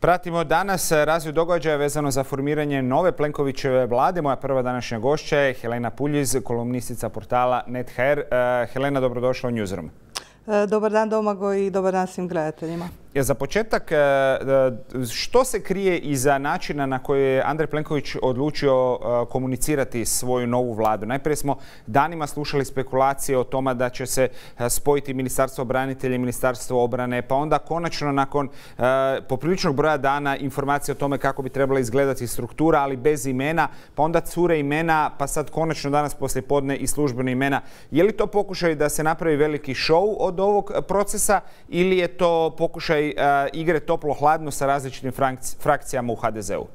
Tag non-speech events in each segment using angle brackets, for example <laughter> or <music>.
Pratimo danas razvoj događaja vezano za formiranje nove Plenkovićeve vlade. Moja prva današnja gošća je Helena Puljiz, kolumnistica portala NetHR. Eh, Helena, dobrodošla u Newsroom. Eh, dobar dan Domago i dobar dan svim gledateljima. Za početak, e, e, što se krije iza načina na koji je Andrej Plenković odlučio e, komunicirati svoju novu vladu? Najprije smo danima slušali spekulacije o tome da će se spojiti Ministarstvo branitelja i Ministarstvo obrane, pa onda konačno nakon popriličnog broja dana informacije o tome kako bi trebala izgledati struktura, ali bez imena, pa onda cure imena, pa sad konačno danas poslije podne i službene imena. Je li to pokušaj da se napravi veliki show od ovog procesa ili je to pokušaj igre toplo-hladno sa različitim frakcijama u HDZ-u?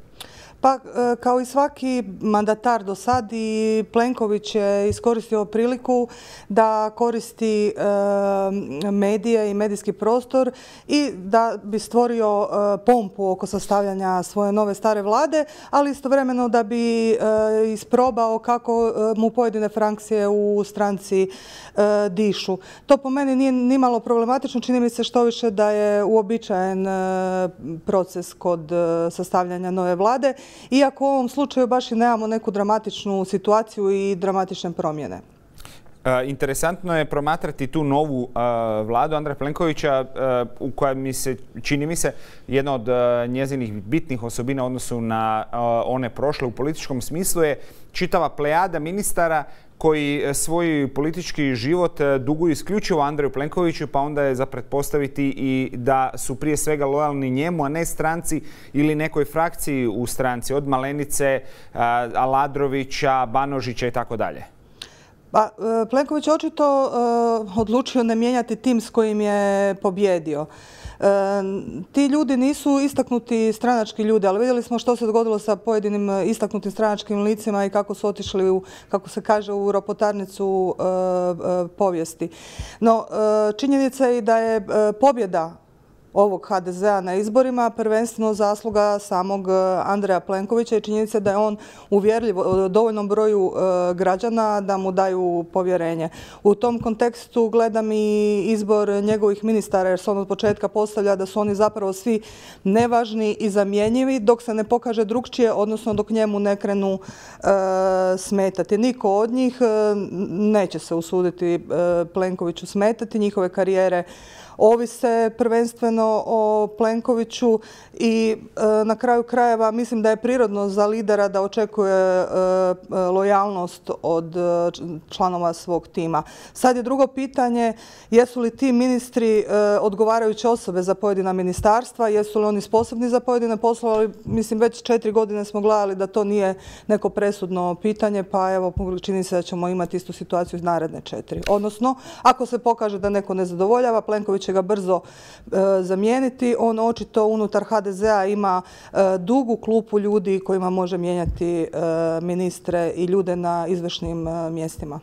Pa e, kao i svaki mandatar do sad i Plenković je iskoristio priliku da koristi e, medije i medijski prostor i da bi stvorio e, pompu oko sastavljanja svoje nove stare vlade, ali istovremeno da bi isprobao kako mu pojedine frakcije u stranci dišu. To po meni nije nimalo problematično, čini mi se što više da je uobičajen proces kod sastavljanja nove vlade iako u ovom slučaju baš i nemamo neku dramatičnu situaciju i dramatične promjene. Interesantno je promatrati tu novu vladu Andreja Plenkovića u koja mi se, čini mi se, jedna od njezinih bitnih osobina u odnosu na one prošle u političkom smislu je čitava plejada ministara koji e, svoj politički život e, duguju isključivo Andreju Plenkoviću, pa onda je za pretpostaviti i da su prije svega lojalni njemu, a ne stranci ili nekoj frakciji u stranci, od Malenice, e, Aladrovića, Banožića i tako dalje. Pa, Plenković očito odlučio ne mijenjati tim s kojim je pobjedio. Ti ljudi nisu istaknuti stranački ljudi, ali vidjeli smo što se dogodilo sa pojedinim e, istaknutim stranačkim licima i kako su otišli u, kako se kaže, u ropotarnicu e, e, povijesti. No, činjenica je da je pobjeda ovog HDZ-a na izborima, prvenstveno zasluga samog e, Andreja Plenkovića i činjenica da je on uvjerljiv dovoljnom broju e, građana da mu daju povjerenje. U tom kontekstu gledam i izbor njegovih ministara jer se on od početka postavlja da su oni zapravo svi nevažni i zamjenjivi dok se ne pokaže drugčije, odnosno dok njemu ne krenu e, smetati. Niko od njih neće se usuditi Plenkoviću smetati, njihove karijere ovise prvenstveno o Plenkoviću i e, na kraju krajeva mislim da je prirodno za lidera da očekuje e, lojalnost od e, članova svog tima. Sad je drugo pitanje jesu li ti ministri odgovarajuće osobe za pojedina ministarstva, jesu li oni sposobni za pojedine poslove, ali mislim već četiri godine smo gledali da to nije neko presudno pitanje, pa evo čini se da ćemo imati istu situaciju iz naredne četiri. Odnosno, ako se pokaže da neko ne zadovoljava, Plenković će ga brzo e, zamijeniti. On očito unutar HDZ-a ima e, dugu klupu ljudi kojima može mijenjati e, ministre i ljude na izvršnim mjestima.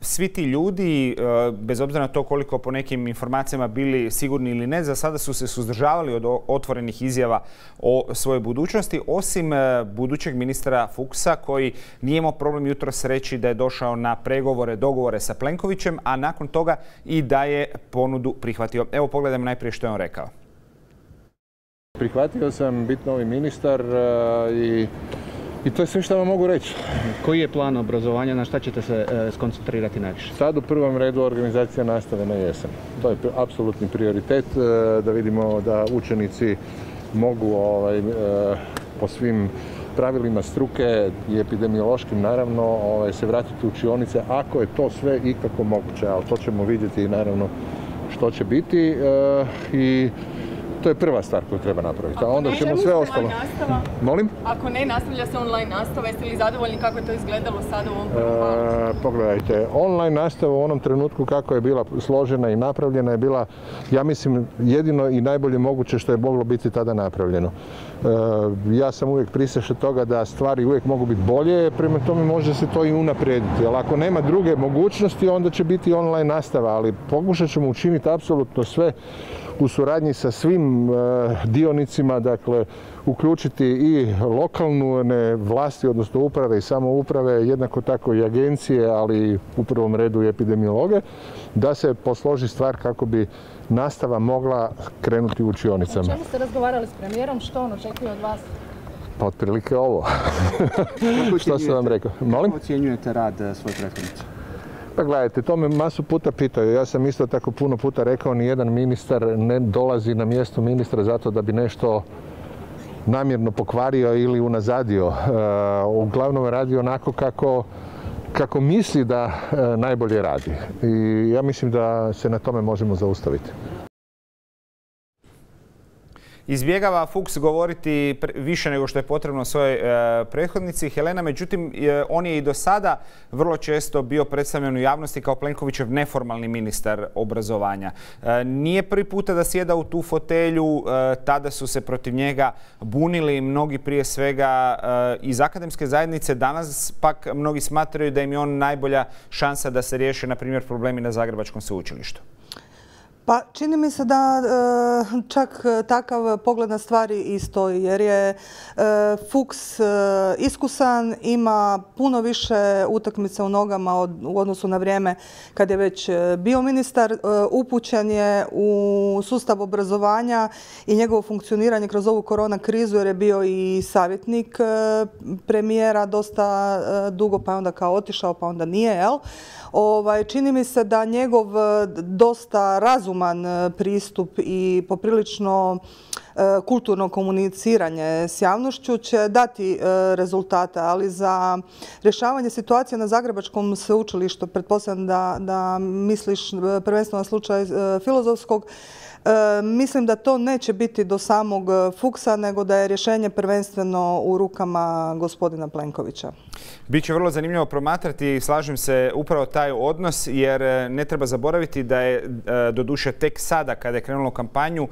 Svi ti ljudi, bez obzira na to koliko po nekim informacijama bili sigurni ili ne, za sada su se suzdržavali od otvorenih izjava o svojoj budućnosti, osim budućeg ministra Fuksa koji nije imao problem jutro reći da je došao na pregovore, dogovore sa Plenkovićem, a nakon toga i da je ponudu prihvatio. Evo pogledajmo najprije što je on rekao. Prihvatio sam biti novi ministar e, i, i to je sve što vam mogu reći. Koji je plan obrazovanja, na šta ćete se e, skoncentrirati najviše? Sad u prvom redu organizacija nastave na jesen. To je apsolutni prioritet e, da vidimo da učenici mogu ovaj, po svim pravilima struke i epidemiološkim naravno ovaj, se vratiti u učionice ako je to sve ikako moguće, ali to ćemo vidjeti naravno što će biti e, i to je prva stvar koju treba napraviti. A onda ćemo sve ostalo. Molim? Ako ne nastavlja se online nastava, jeste li zadovoljni kako je to izgledalo sada u ovom prvom e, Pogledajte, online nastava u onom trenutku kako je bila složena i napravljena je bila, ja mislim, jedino i najbolje moguće što je moglo biti tada napravljeno. E, ja sam uvijek prisješa toga da stvari uvijek mogu biti bolje, prema tome može se to i unaprijediti. Ali ako nema druge mogućnosti, onda će biti online nastava, ali pokušat ćemo učiniti apsolutno sve u suradnji sa svim dionicima, dakle, uključiti i lokalne vlasti, odnosno uprave i samouprave, jednako tako i agencije, ali u prvom redu i epidemiologe, da se posloži stvar kako bi nastava mogla krenuti u učionicama. O čemu ste razgovarali s premijerom? Što on očekuje od vas? Pa otprilike ovo. <laughs> Što sam vam rekao? Molim? Kako ocjenjujete rad eh, svoje prethodnice? Pa gledajte, to me masu puta pitaju. Ja sam isto tako puno puta rekao, ni jedan ministar ne dolazi na mjesto ministra zato da bi nešto namjerno pokvario ili unazadio. Uh, uglavnom radi onako kako kako misli da uh, najbolje radi. I ja mislim da se na tome možemo zaustaviti. Izbjegava Fuchs govoriti više nego što je potrebno svojoj e, prethodnici Helena, međutim on je i do sada vrlo često bio predstavljen u javnosti kao Plenkovićev neformalni ministar obrazovanja. E, nije prvi puta da sjeda u tu fotelju, e, tada su se protiv njega bunili mnogi prije svega iz akademske zajednice. Danas pak mnogi smatraju da im je on najbolja šansa da se riješe, na primjer, problemi na Zagrebačkom sveučilištu. Pa čini mi se da e, čak takav pogled na stvari i stoji jer je e, Fuchs iskusan, ima puno više utakmice u nogama u odnosu na vrijeme kad je već bio ministar. Upućen je u sustav obrazovanja i njegovo funkcioniranje kroz ovu korona krizu jer je bio i savjetnik premijera dosta dugo pa je onda kao otišao pa onda nije, jel? Ovaj, čini mi se da njegov dosta razum razuman e, pristup i poprilično e, kulturno komuniciranje s javnošću će dati e, rezultate, ali za rješavanje situacije na Zagrebačkom sveučilištu, pretpostavljam da, da misliš prvenstveno na slučaj filozofskog, E, mislim da to neće biti do samog Fuksa, nego da je rješenje prvenstveno u rukama gospodina Plenkovića. Biće vrlo zanimljivo promatrati i slažem se upravo taj odnos jer e, ne treba zaboraviti da je e, doduše tek sada kada je krenulo kampanju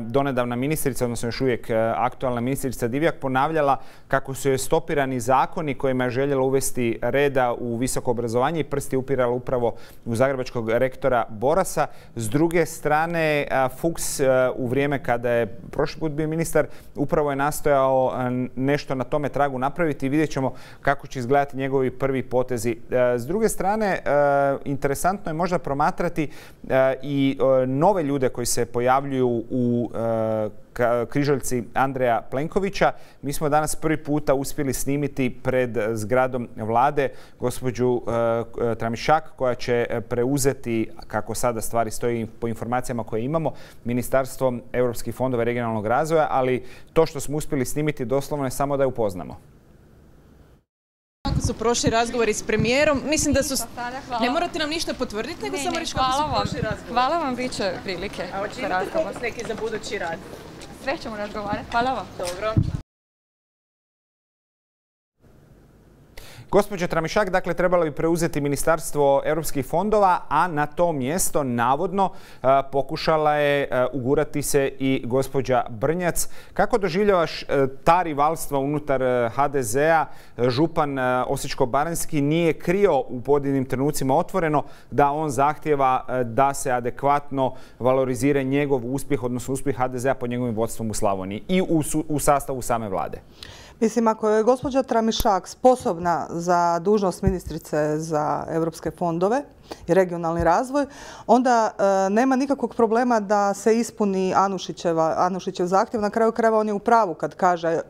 donedavna ministrica, odnosno još uvijek aktualna ministrica Divjak ponavljala kako su je stopirani zakoni kojima je željela uvesti reda u visoko obrazovanje i prsti upirala upravo u zagrebačkog rektora Borasa. S druge strane, Fuchs u vrijeme kada je prošli put bio ministar upravo je nastojao nešto na tome tragu napraviti i vidjet ćemo kako će izgledati njegovi prvi potezi. S druge strane, interesantno je možda promatrati i nove ljude koji se pojavljuju u križaljci Andreja Plenkovića. Mi smo danas prvi puta uspjeli snimiti pred zgradom vlade gospođu e, Tramišak koja će preuzeti, kako sada stvari stoji po informacijama koje imamo, Ministarstvo europskih fondova regionalnog razvoja, ali to što smo uspjeli snimiti doslovno je samo da je upoznamo. Kako su prošli razgovori s premijerom? Mislim da su... Ne morate nam ništa potvrditi, nego samo reći kako su prošli razgovori. Hvala vam, bit će prilike. A očinite fokus neki za budući rad? Sve ćemo razgovarati. Hvala vam. Dobro. Gospođa Tramišak, dakle, trebala bi preuzeti Ministarstvo europskih fondova, a na to mjesto, navodno, e, pokušala je e, ugurati se i gospođa Brnjac. Kako doživljavaš e, ta rivalstva unutar HDZ-a? Župan Osječko-Baranski nije krio u pojedinim trenucima otvoreno da on zahtjeva da se adekvatno valorizira njegov uspjeh, odnosno uspjeh HDZ-a pod njegovim vodstvom u Slavoniji i u, u sastavu same vlade. Mislim, ako je gospođa Tramišak sposobna za dužnost ministrice za europske fondove i regionalni razvoj, onda e, nema nikakvog problema da se ispuni Anušićev zahtjev. Na kraju krajeva on je u pravu kad kaže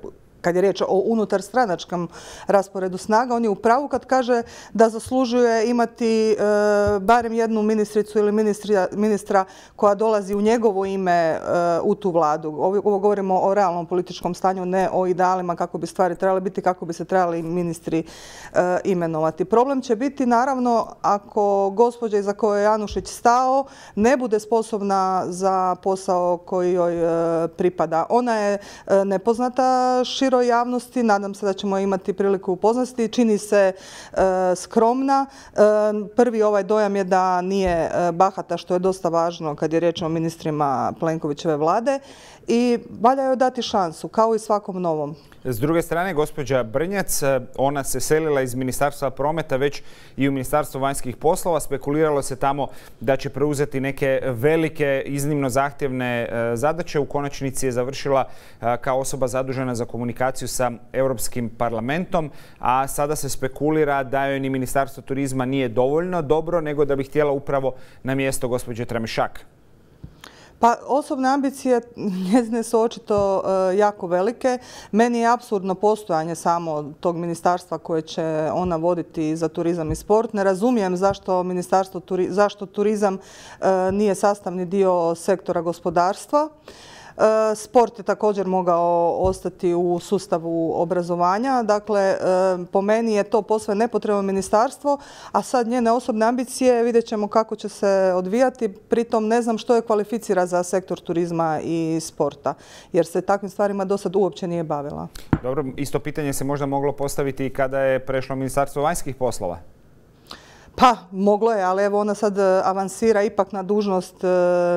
kad je riječ o unutar stranačkom rasporedu snaga, on je u pravu kad kaže da zaslužuje imati e, barem jednu ministricu ili ministra koja dolazi u njegovo ime e, u tu vladu. Ovo govorimo o realnom političkom stanju, ne o idealima kako bi stvari trebale biti, kako bi se trebali ministri e, imenovati. Problem će biti naravno ako gospođa iza koje je Janušić stao ne bude sposobna za posao koji joj pripada. Ona je nepoznata širok široj javnosti. Nadam se da ćemo imati priliku upoznati. Čini se e, skromna. E, prvi ovaj dojam je da nije e, bahata, što je dosta važno kad je riječ o ministrima Plenkovićeve vlade. I valja joj dati šansu, kao i svakom novom. S druge strane, gospođa Brnjac, e, ona se selila iz Ministarstva prometa već i u Ministarstvo vanjskih poslova. Spekuliralo se tamo da će preuzeti neke velike, iznimno zahtjevne e, zadaće. U konačnici je završila e, kao osoba zadužena za komunikaciju sa Europskim parlamentom, a sada se spekulira da joj ni Ministarstvo turizma nije dovoljno dobro, nego da bi htjela upravo na mjesto gospođe Tramišak. Pa osobne ambicije njezine su očito e, jako velike. Meni je apsurdno postojanje samo tog ministarstva koje će ona voditi za turizam i sport. Ne razumijem zašto, turizam e, nije sastavni dio sektora gospodarstva. E, sport je također mogao ostati u sustavu obrazovanja. Dakle, e, po meni je to posve nepotrebno ministarstvo, a sad njene osobne ambicije vidjet ćemo kako će se odvijati. Pritom ne znam što je kvalificira za sektor turizma i sporta, jer se takvim stvarima do sad uopće nije bavila. Dobro, isto pitanje se možda moglo postaviti i kada je prešlo ministarstvo vanjskih poslova. Pa, moglo je, ali evo ona sad e, avansira ipak na dužnost e,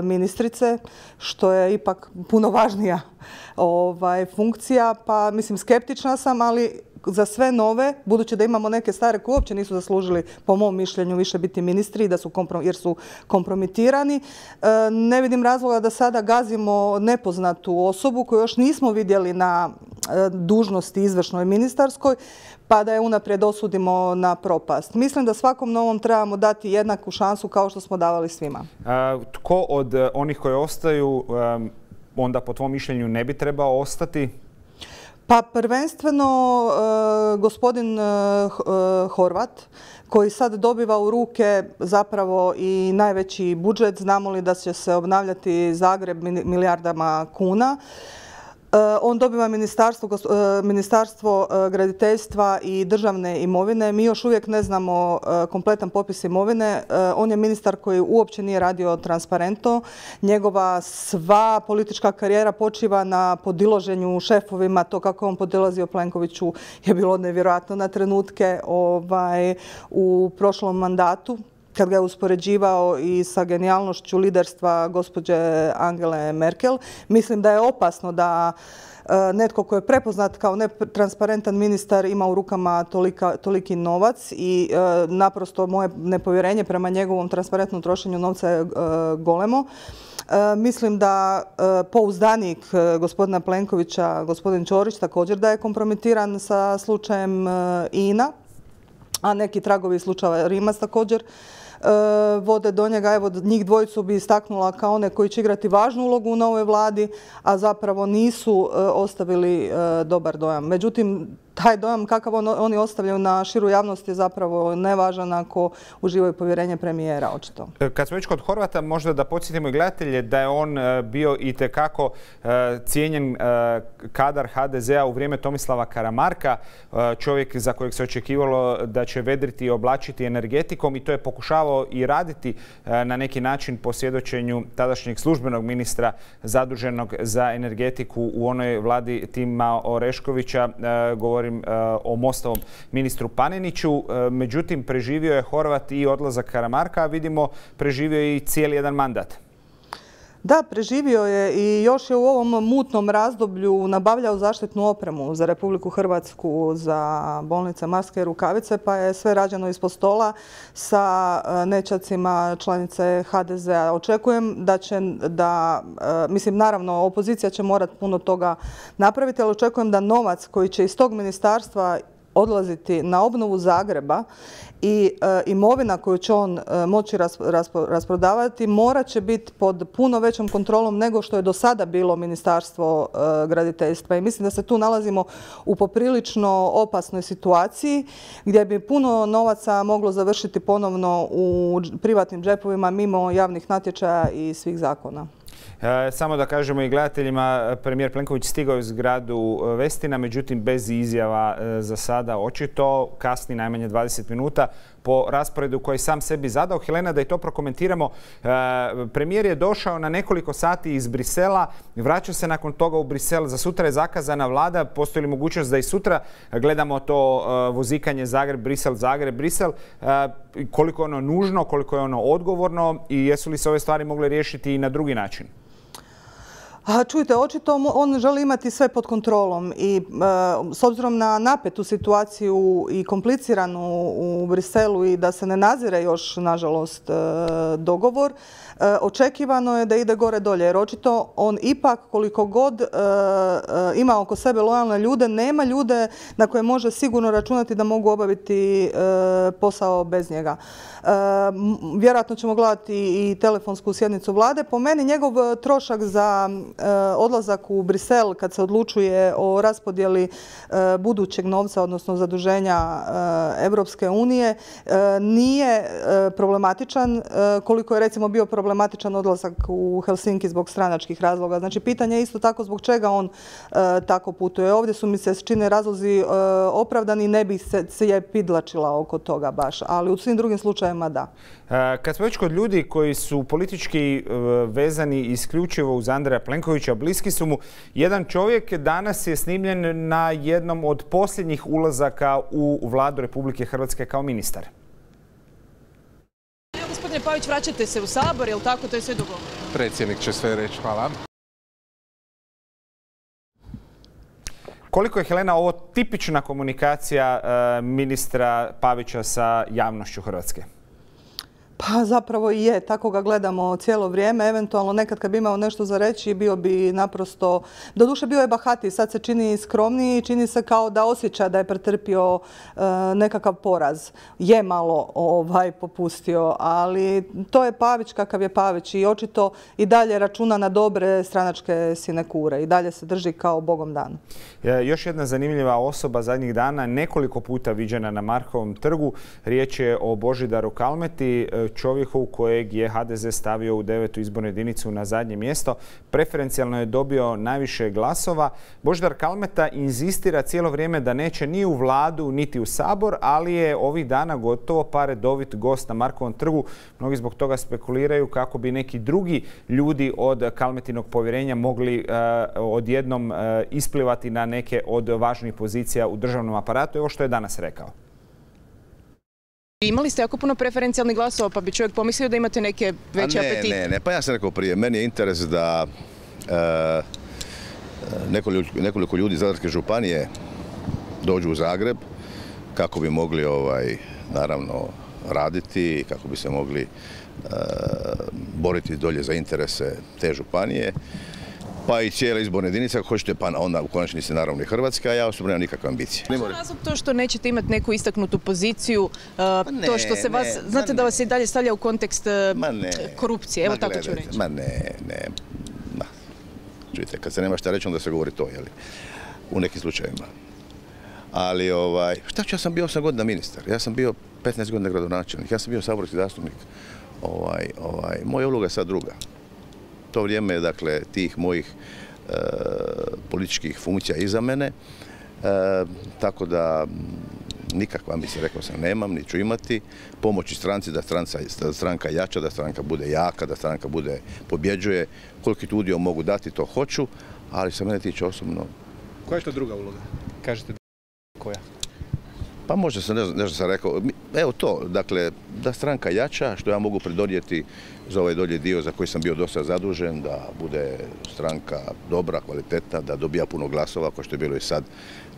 ministrice, što je ipak puno važnija ovaj, funkcija. Pa, mislim, skeptična sam, ali za sve nove, budući da imamo neke stare koje uopće nisu zaslužili, po mom mišljenju, više biti ministri da su jer su kompromitirani. E, ne vidim razloga da sada gazimo nepoznatu osobu koju još nismo vidjeli na dužnosti izvršnoj ministarskoj, pa da je unaprijed osudimo na propast. Mislim da svakom novom trebamo dati jednaku šansu kao što smo davali svima. tko od e, onih koji ostaju onda po tvom mišljenju ne bi trebao ostati? Pa prvenstveno e, gospodin e, Horvat koji sad dobiva u ruke zapravo i najveći budžet. Znamo li da će se obnavljati Zagreb milijardama kuna. E, on dobiva ministarstvo, e, ministarstvo e, graditeljstva i državne imovine. Mi još uvijek ne znamo kompletan popis imovine. On je ministar koji uopće nije radio transparentno. Njegova sva politička karijera počiva na podiloženju šefovima. To kako on podilazio Plenkoviću je bilo nevjerojatno na trenutke ovaj, u prošlom mandatu kad ga je uspoređivao i sa genijalnošću liderstva gospođe Angele Merkel. Mislim da je opasno da e, netko koji je prepoznat kao netransparentan ministar ima u rukama toliki novac i e, naprosto moje nepovjerenje prema njegovom transparentnom trošenju novca je e, golemo. Mislim da pouzdanik gospodina Plenkovića, gospodin Čorić, također da je kompromitiran sa slučajem INA, a neki tragovi slučaja Rimac također vode do njega. Evo, njih dvojicu bi istaknula kao one koji će igrati važnu ulogu u novoj vladi, a zapravo nisu e, ostavili e, dobar dojam. Međutim, taj dojam kakav oni ostavljaju na širu javnost je zapravo nevažan ako uživaju povjerenje premijera, očito. E, kad smo već kod Horvata, možda da podsjetimo i gledatelje da je on e, bio i tekako e, cijenjen kadar HDZ-a u vrijeme Tomislava Karamarka, čovjek za kojeg se očekivalo da će vedriti i oblačiti energetikom i to je pokušavao i raditi na neki način po svjedočenju tadašnjeg službenog ministra zaduženog za energetiku u onoj vladi Tima Oreškovića, govori govorim e, o Mostovom ministru Paneniću. E, međutim, preživio je Horvat i odlazak Karamarka, a vidimo preživio je i cijeli jedan mandat. Da, preživio je i još je u ovom mutnom razdoblju nabavljao zaštitnu opremu za Republiku Hrvatsku, za bolnice maske i rukavice, pa je sve rađeno ispod stola sa e, nečacima članice HDZ-a. Očekujem da će, da, mislim, naravno, opozicija će morati puno toga napraviti, ali očekujem da novac koji će iz tog ministarstva odlaziti na obnovu Zagreba i e, imovina koju će on e, moći rasprodavati morat će biti pod puno većom kontrolom nego što je do sada bilo Ministarstvo e, graditeljstva. I mislim da se tu nalazimo u poprilično opasnoj situaciji gdje bi puno novaca moglo završiti ponovno u privatnim džepovima mimo javnih natječaja i svih zakona. E, samo da kažemo i gledateljima, premijer Plenković stigao iz zgradu e, Vestina, međutim bez izjava e, za sada. Očito, kasni najmanje 20 minuta po rasporedu koji sam sebi zadao. Helena, da i to prokomentiramo. Premijer je došao na nekoliko sati iz Brisela, vraća se nakon toga u Brisel. Za sutra je zakazana vlada. Postoji li mogućnost da i sutra gledamo to vozikanje Zagreb, Brisel, Zagreb, Brisel? Koliko je ono nužno, koliko je ono odgovorno i jesu li se ove stvari mogle riješiti i na drugi način? A čujte, očito on želi imati sve pod kontrolom i e, s obzirom na napetu situaciju i kompliciranu u Briselu i da se ne nazire još, nažalost, e, dogovor, e, očekivano je da ide gore dolje. Jer očito on ipak koliko god ima oko sebe lojalne ljude, nema ljude na koje može sigurno računati da mogu obaviti posao bez njega. Vjerojatno ćemo gledati i telefonsku sjednicu vlade. Po meni njegov trošak za odlazak u Brisel kad se odlučuje o raspodjeli e, budućeg novca, odnosno zaduženja Europske unije, e, nije problematičan koliko je recimo bio problematičan odlazak u Helsinki zbog stranačkih razloga. Znači pitanje je isto tako zbog čega on tako putuje. Ovdje su mi se čine razlozi opravdani, ne bi se je pidlačila oko toga baš, ali u svim drugim slučajevima da. Kad smo već kod ljudi koji su politički vezani isključivo uz Andreja Plenkovića, bliski su mu, jedan čovjek danas je snimljen na jednom od posljednjih ulazaka u vladu Republike Hrvatske kao ministar. Gospodine Pavić, vraćate se u Sabor, je li tako? To je sve dogovoreno. Predsjednik će sve reći. Hvala. Koliko je, Helena, ovo tipična komunikacija ministra Pavića sa javnošću Hrvatske? Pa zapravo i je, tako ga gledamo cijelo vrijeme. Eventualno nekad kad bi imao nešto za reći bio bi naprosto, doduše bio je bahati, sad se čini skromniji i čini se kao da osjeća da je pretrpio e, nekakav poraz. Je malo ovaj popustio, ali to je Pavić kakav je Pavić i očito i dalje računa na dobre stranačke sinekure i dalje se drži kao bogom dan. E, još jedna zanimljiva osoba zadnjih dana, nekoliko puta viđena na Markovom trgu. Riječ je o Božidaru Kalmeti, e, čovjeku kojeg je HDZ stavio u devetu izbornu jedinicu na zadnje mjesto. Preferencijalno je dobio najviše glasova. Boždar Kalmeta inzistira cijelo vrijeme da neće ni u vladu, niti u sabor, ali je ovih dana gotovo pa redovit gost na Markovom trgu. Mnogi zbog toga spekuliraju kako bi neki drugi ljudi od Kalmetinog povjerenja mogli uh, odjednom uh, isplivati na neke od važnijih pozicija u državnom aparatu. Evo što je danas rekao. Imali ste jako puno preferencijalnih glasova, pa bi čovjek pomislio da imate neke veće ne, apetite. Ne, ne, pa ja sam rekao prije, meni je interes da e, nekoliko, ljudi iz Zadarske županije dođu u Zagreb kako bi mogli ovaj, naravno raditi, kako bi se mogli e, boriti dolje za interese te županije pa i cijela izborna jedinica, ako hoćete, pa onda u konačnici naravno i Hrvatska, a ja osobno nemam nikakve ambicije. Što razlog to što nećete imati neku istaknutu poziciju, uh, pa to što se vas, znate da vas i dalje stavlja u kontekst uh, korupcije, evo tako ću reći. Ma ne, ne, ma, čujte, kad se nema šta reći, onda se govori to, jeli, u nekim slučajevima. Ali, ovaj, šta ću, ja sam bio 8 godina ministar, ja sam bio 15 godina gradonačelnik, ja sam bio saborski zastupnik. Ovaj, ovaj, moja uloga je sad druga to vrijeme dakle tih mojih e, političkih funkcija iza mene. E, tako da nikakva ambicija, rekao sam, nemam, ni ću imati. Pomoći stranci da, da stranka jača, da stranka bude jaka, da stranka bude pobjeđuje. Koliki tu udio mogu dati, to hoću, ali sa mene tiče osobno. Koja je to druga uloga? Kažete koja? Pa možda sam, ne znam, sam rekao, evo to, dakle, da stranka jača, što ja mogu pridonijeti za ovaj dolje dio za koji sam bio dosta zadužen, da bude stranka dobra, kvalitetna, da dobija puno glasova, kao što je bilo i sad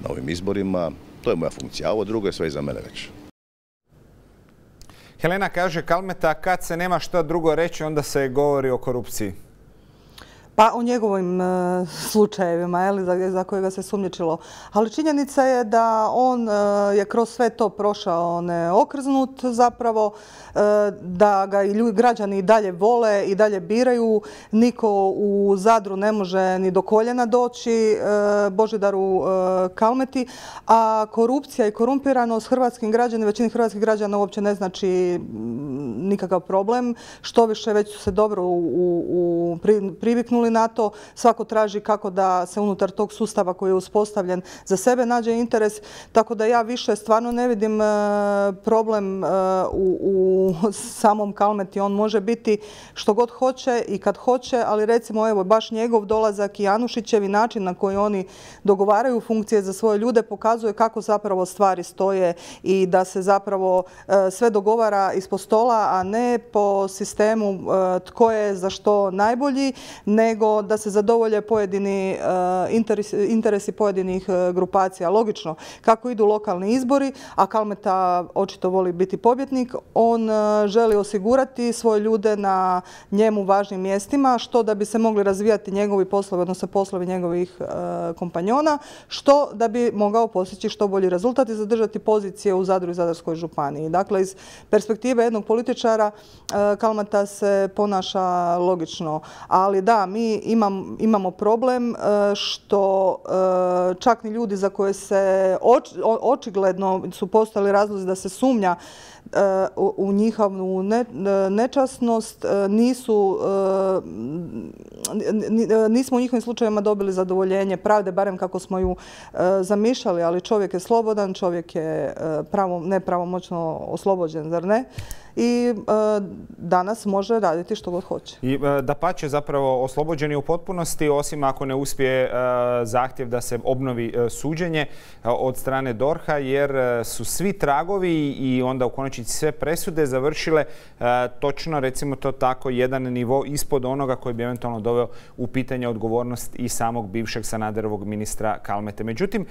na ovim izborima. To je moja funkcija, a ovo drugo je sve iza mene već. Helena kaže Kalmeta, kad se nema što drugo reći, onda se govori o korupciji. Pa o njegovim e, slučajevima je za, za kojega se sumnjičilo. Ali činjenica je da on e, je kroz sve to prošao neokrznut zapravo, e, da ga i građani i dalje vole i dalje biraju. Niko u Zadru ne može ni do koljena doći Božidaru Kalmeti, a korupcija i korumpiranost hrvatskim građanima, većini hrvatskih građana uopće ne znači nikakav problem. Što više već su se dobro u, priviknuli na to. Svako traži kako da se unutar tog sustava koji je uspostavljen za sebe nađe interes. Tako da ja više stvarno ne vidim e, problem e, u, <laughs> samom Kalmeti. On može biti što god hoće i kad hoće, ali recimo evo baš njegov dolazak i Anušićevi način na koji oni dogovaraju funkcije za svoje ljude pokazuje kako zapravo stvari stoje i da se zapravo e, sve dogovara ispod stola, a ne po sistemu tko je za što najbolji, nego nego da se zadovolje pojedini interesi pojedinih grupacija. Logično, kako idu lokalni izbori, a Kalmeta očito voli biti pobjednik, on želi osigurati svoje ljude na njemu važnim mjestima, što da bi se mogli razvijati njegovi poslovi, odnosno poslovi njegovih kompanjona, što da bi mogao postići što bolji rezultat i zadržati pozicije u Zadru i Zadarskoj županiji. Dakle, iz perspektive jednog političara Kalmata se ponaša logično. Ali da, mi imamo problem e, što e, čak ni ljudi za koje se očigledno su postali razlozi da se sumnja u njihovu nečasnost nisu nismo u njihovim slučajevima dobili zadovoljenje pravde, barem kako smo ju zamišljali, ali čovjek je slobodan, čovjek je nepravomoćno oslobođen, zar ne? I e, danas može raditi što god hoće. I e, da pače zapravo oslobođeni u potpunosti, osim ako ne uspije e, zahtjev da se obnovi suđenje od strane Dorha, jer su svi tragovi i onda u konačnici sve presude završile točno, recimo to tako, jedan nivo ispod onoga koji bi eventualno doveo u pitanje odgovornost i samog bivšeg Sanaderovog ministra Kalmete. Međutim,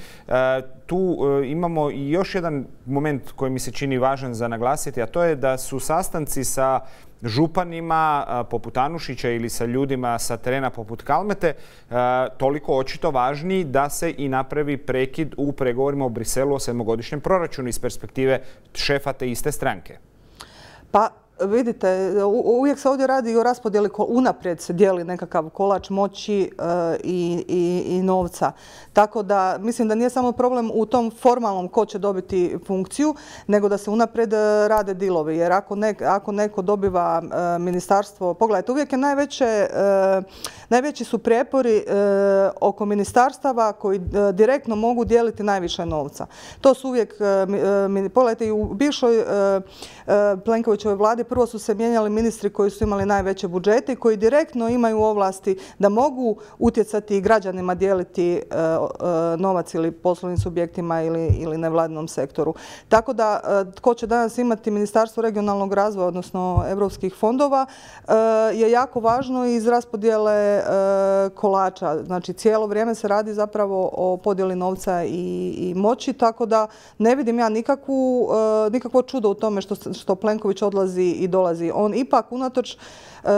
tu imamo i još jedan moment koji mi se čini važan za naglasiti, a to je da su sastanci sa županima poput Anušića ili sa ljudima sa terena poput Kalmete toliko očito važni da se i napravi prekid u pregovorima u Briselu o sedmogodišnjem proračunu iz perspektive šefa te iste stranke. Pa Vidite, uvijek se ovdje radi o raspodjeli, unaprijed se dijeli nekakav kolač moći e, i, novca. Tako da mislim da nije samo problem u tom formalnom ko će dobiti funkciju, nego da se unaprijed e, rade dilovi. Jer ako, ako neko dobiva e, ministarstvo, pogledajte, uvijek je najveće, najveći su prijepori oko ministarstava koji direktno mogu dijeliti najviše novca. To su uvijek, pogledajte i u bivšoj Plenkovićevoj vladi prvo su se mijenjali ministri koji su imali najveće budžete i koji direktno imaju ovlasti da mogu utjecati i građanima dijeliti e, e, novac ili poslovnim subjektima ili, nevladinom sektoru. Tako da e, tko će danas imati Ministarstvo regionalnog razvoja, odnosno europskih fondova, je jako važno iz raspodjele kolača. Znači cijelo vrijeme se radi zapravo o podjeli novca i, moći, tako da ne vidim ja nikakvo čudo u tome što Plenković odlazi i dolazi. On ipak unatoč e,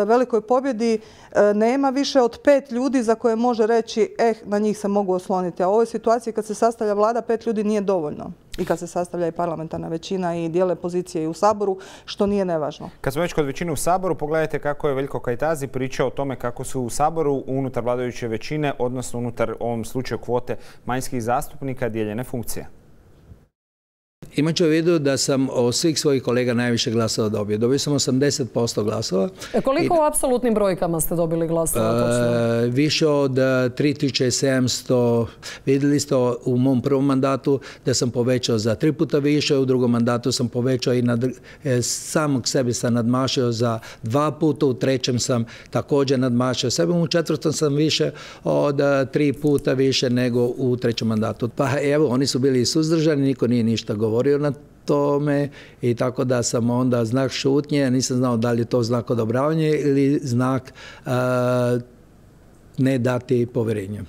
velikoj pobjedi e, nema više od pet ljudi za koje može reći eh, na njih se mogu osloniti. A u ovoj situaciji kad se sastavlja vlada, pet ljudi nije dovoljno. I kad se sastavlja i parlamentarna većina i dijele pozicije i u Saboru, što nije nevažno. Kad smo već kod većine u Saboru, pogledajte kako je Veljko Kajtazi pričao o tome kako su u Saboru unutar vladajuće većine, odnosno unutar ovom slučaju kvote manjskih zastupnika dijeljene funkcije. Imajući u vidu da sam od svih svojih kolega najviše glasova dobio. Dobio sam 80% glasova. E koliko u apsolutnim brojkama ste dobili glasova? E, više od 3700. E, Vidjeli ste u mom prvom mandatu da sam povećao za tri puta više, u drugom mandatu sam povećao i nad, e, samog sebi sam nadmašio za dva puta, u trećem sam također nadmašio sebe, u četvrtom sam više od tri puta više nego u trećem mandatu. Pa evo, oni su bili suzdržani, niko nije ništa govorio govorio na tome i tako da sam onda znak šutnje, nisam znao da li je to znak odobravanja ili znak ne dati povjerenje.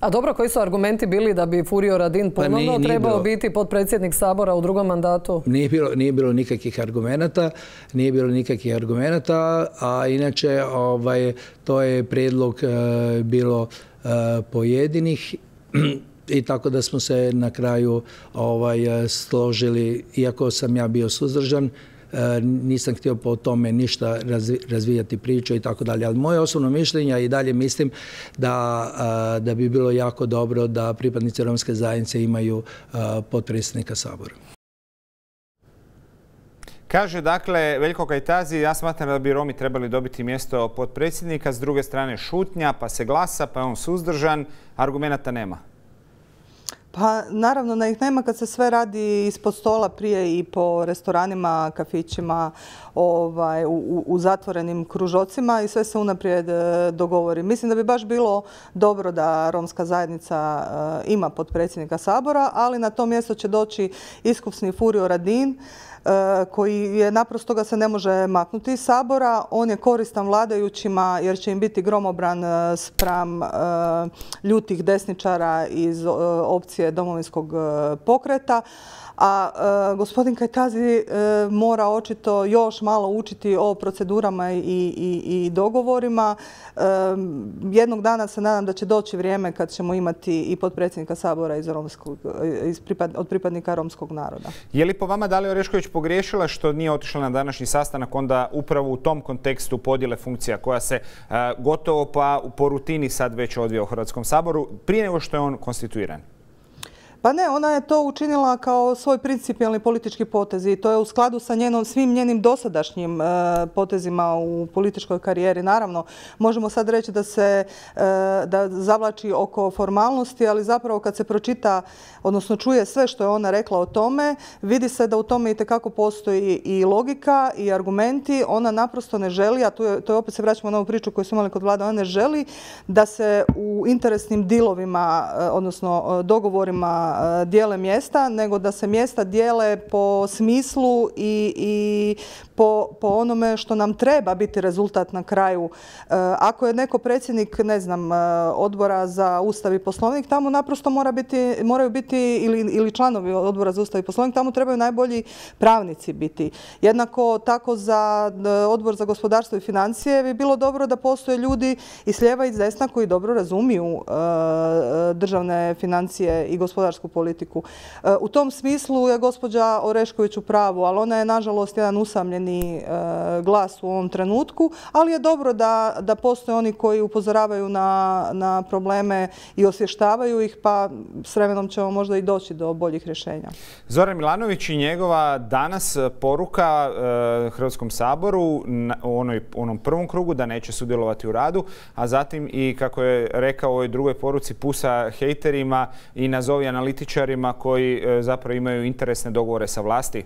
A dobro, koji su argumenti bili da bi Furio Radin pa ponovno trebao biti potpredsjednik Sabora u drugom mandatu? Nije bilo, nije bilo nikakvih argumenata, nije bilo nikakvih argumenata, a inače ovaj, to je prijedlog e, bilo e, pojedinih <clears throat> i tako da smo se na kraju ovaj, složili, iako sam ja bio suzdržan, e, nisam htio po tome ništa razvijati priču i tako dalje. Ali moje osobno mišljenje i dalje mislim da, da bi bilo jako dobro da pripadnici romske zajednice imaju potpredsjednika Sabora. Kaže, dakle, Veljko Kajtazi, ja smatram da bi Romi trebali dobiti mjesto potpredsjednika, s druge strane šutnja, pa se glasa, pa je on suzdržan, argumenta nema. Pa naravno da ih nema kad se sve radi ispod stola prije i po restoranima, kafićima, ovaj, u, zatvorenim kružocima i sve se unaprijed e, dogovori. Mislim da bi baš bilo dobro da romska zajednica e, ima potpredsjednika Sabora, ali na to mjesto će doći iskusni Furio Radin, koji je naprosto ga se ne može maknuti iz Sabora. On je koristan vladajućima jer će im biti gromobran spram ljutih desničara iz opcije domovinskog pokreta a e, gospodin Kajtazi e, mora očito još malo učiti o procedurama i, dogovorima. E, jednog dana se nadam da će doći vrijeme kad ćemo imati i potpredsjednika Sabora iz od pripadnika romskog naroda. Je li po vama Dalija Orešković pogriješila što nije otišla na današnji sastanak onda upravo u tom kontekstu podjele funkcija koja se gotovo pa po rutini sad već odvija u Hrvatskom saboru prije nego što je on konstituiran? Pa ne, ona je to učinila kao svoj principijalni politički potez i to je u skladu sa njenom, svim njenim dosadašnjim e, potezima u političkoj karijeri. Naravno, možemo sad reći da se e, da zavlači oko formalnosti, ali zapravo kad se pročita, odnosno čuje sve što je ona rekla o tome, vidi se da u tome i tekako postoji i logika i argumenti. Ona naprosto ne želi, a tu je, to je opet se vraćamo na ovu priču koju smo imali kod vlada, ona ne želi da se u interesnim dilovima, e, odnosno dogovorima E, dijele mjesta, nego da se mjesta dijele po smislu i, po, onome što nam treba biti rezultat na kraju. E, ako je neko predsjednik, ne znam, e, odbora za Ustav i poslovnik, tamo naprosto mora biti, moraju biti ili, ili članovi odbora za Ustav i poslovnik, tamo trebaju najbolji pravnici biti. Jednako tako za odbor za gospodarstvo i financije bi bilo dobro da postoje ljudi i s lijeva i desna koji dobro razumiju državne financije i gospodarstvo politiku. E, u tom smislu je gospođa Orešković u pravu, ali ona je nažalost jedan usamljeni e, glas u ovom trenutku, ali je dobro da, postoje oni koji upozoravaju na, probleme i osvještavaju ih, pa s vremenom ćemo možda i doći do boljih rješenja. Zoran Milanović i njegova danas poruka e, Hrvatskom saboru u onom prvom krugu da neće sudjelovati u radu, a zatim i kako je rekao u ovoj drugoj poruci pusa hejterima i nazovi analitičarima koji e, zapravo imaju interesne dogovore sa vlasti?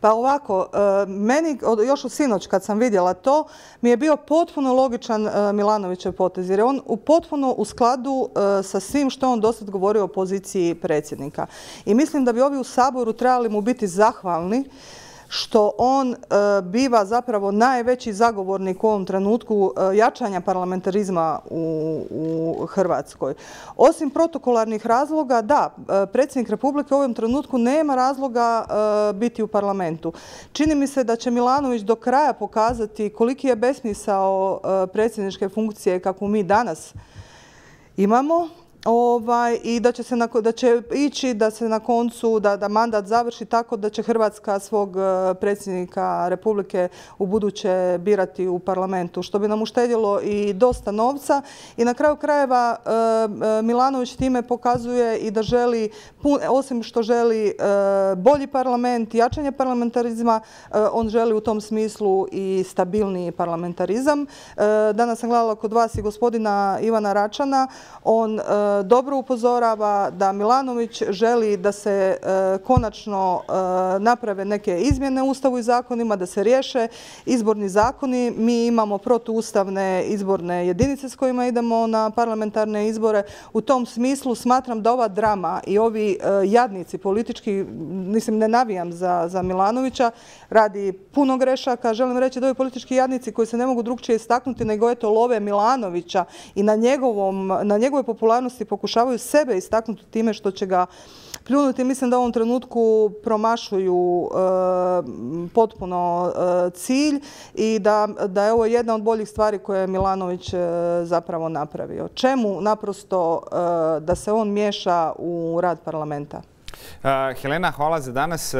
Pa ovako, e, meni još u sinoć kad sam vidjela to, mi je bio potpuno logičan e, Milanovićev potez jer je on potpuno u skladu sa svim što on dosad govorio o poziciji predsjednika. I mislim da bi ovi u Saboru trebali mu biti zahvalni što on e, biva zapravo najveći zagovornik u ovom trenutku e, jačanja parlamentarizma u, Hrvatskoj. Osim protokolarnih razloga, da, e, predsjednik Republike u ovom trenutku nema razloga biti u parlamentu. Čini mi se da će Milanović do kraja pokazati koliki je besmisao predsjedničke funkcije kakvu mi danas imamo Ovaj, i da će, da će ići da se na koncu, da, da mandat završi tako da će Hrvatska svog e, predsjednika Republike u buduće birati u parlamentu, što bi nam uštedjelo i dosta novca. I na kraju krajeva e, e, Milanović time pokazuje i da želi, osim što želi bolji parlament, jačanje parlamentarizma, on želi u tom smislu i stabilniji parlamentarizam. Danas sam gledala kod vas i gospodina Ivana Račana, on dobro upozorava da Milanović želi da se e, konačno e, naprave neke izmjene u Ustavu i zakonima, da se riješe izborni zakoni. Mi imamo protuustavne izborne jedinice s kojima idemo na parlamentarne izbore. U tom smislu smatram da ova drama i ovi e, jadnici politički, mislim ne navijam za, Milanovića, radi puno grešaka. Želim reći da ovi politički jadnici koji se ne mogu drugčije istaknuti nego eto love Milanovića i na, njegovom, na njegovoj popularnosti pokušavaju sebe istaknuti time što će ga pljunuti. Mislim da u ovom trenutku promašuju e, potpuno e, cilj i da, je ovo jedna od boljih stvari koje je Milanović e, zapravo napravio. Čemu naprosto da se on miješa u rad parlamenta? Helena, hvala za danas.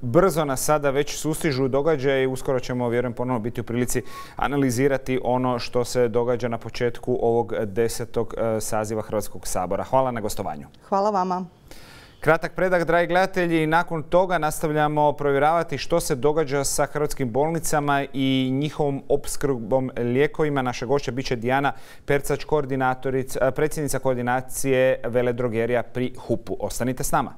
Brzo nas sada već sustižu događaje i uskoro ćemo, vjerujem, ponovno biti u prilici analizirati ono što se događa na početku ovog desetog saziva Hrvatskog sabora. Hvala na gostovanju. Hvala vama. Kratak predak, dragi gledatelji, nakon toga nastavljamo provjeravati što se događa sa hrvatskim bolnicama i njihovom opskrbom lijekovima. Naša gošća biće Dijana Percač, eh, predsjednica koordinacije Veledrogerija pri HUP-u. Ostanite s nama.